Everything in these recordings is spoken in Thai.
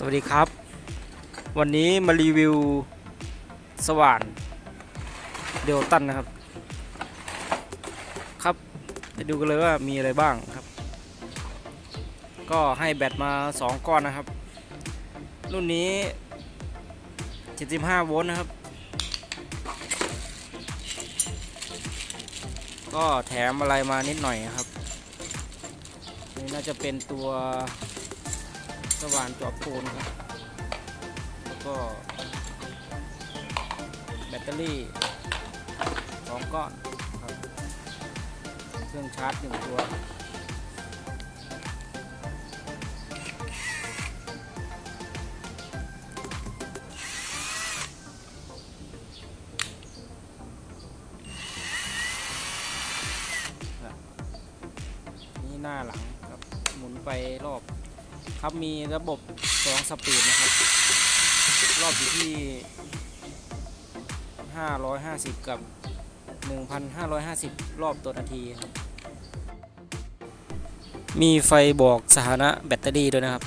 สวัสดีครับ วันนี้มารีวิวสว่านเดลตันนะครับ ครับไปดูกันเลยว่ามีอะไรบ้างครับ ก็ให้แบตมา 2 ก้อนนะครับ รุ่นนี้ 75 โวลต์นะครับ ก็แถมอะไรมานิดหน่อยนะครับ นี่น่าจะเป็นตัว สว่านจอบปูนครับ แล้วก็ แบตเตอรี่สองก้อนครับ เครื่องชาร์จหนึ่งตัวนี่หน้าหลังครับ หมุนไปรอบ ครับมีระบบ2สปีดนะครับ รอบอยู่ที่ 550 กับ 1,550 รอบต่อนาทีครับ มีไฟบอกสถานะแบตเตอรี่ด้วยนะครับ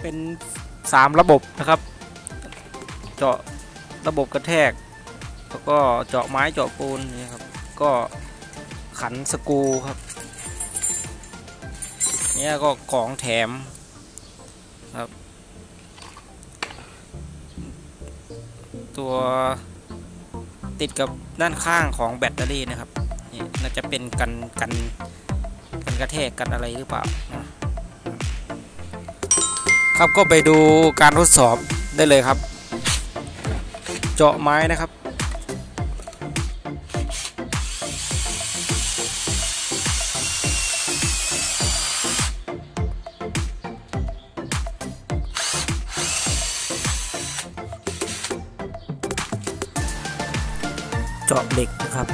เป็น 3 ระบบนะครับ เจาะระบบกระแทก แล้วก็เจาะไม้เจาะปูนนี่ครับ ก็ขันสกรูครับเนี่ยก็ของแถมครับ ตัวติดกับด้านข้างของแบตเตอรี่นะครับ นี่น่าจะเป็นกันกันกันกระแทกกันอะไรหรือเปล่า ครับก็ไปดูการทดสอบได้เลยครับ เจาะไม้นะครับ เจาะเหล็กนะครับ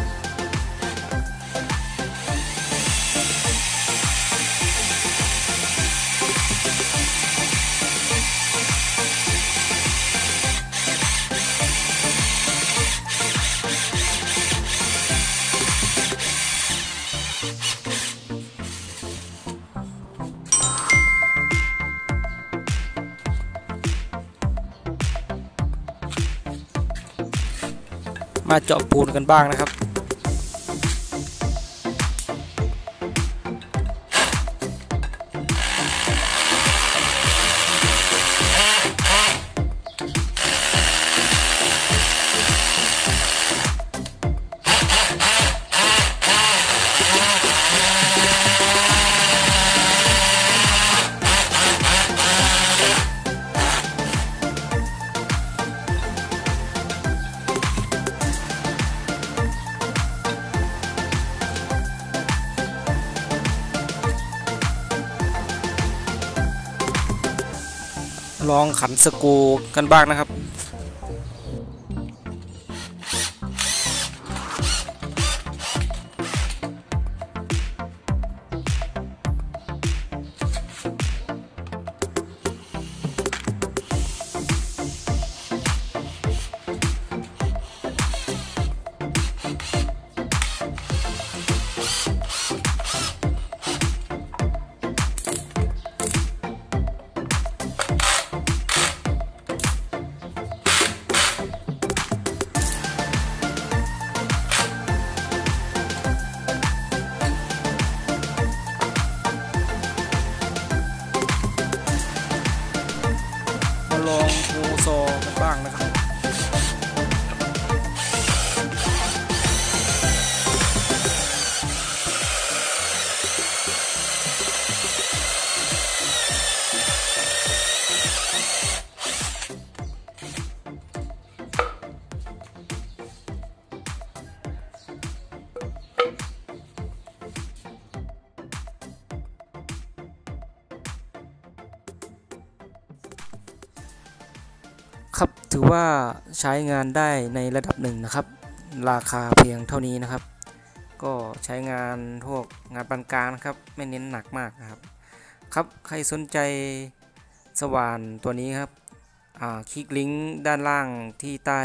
มาเจาะปูนกันบ้างนะครับ ลองขันสกูกันบ้างนะครับ กัน ครับ ถือว่าใช้งานได้ในระดับหนึ่งนะครับ ราคาเพียงเท่านี้นะครับ ก็ใช้งานพวกงานปานกลางนะครับ ไม่เน้นหนักมากนะครับ ครับ ใครสนใจสว่านตัวนี้ครับอ่าคลิกลิงก์ด้านล่างที่ใต้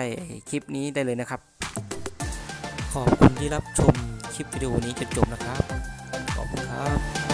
คลิปนี้ได้เลยนะครับ ขอบคุณที่รับชมคลิปวิดีโอนี้จนจบนะครับ ขอบคุณครับ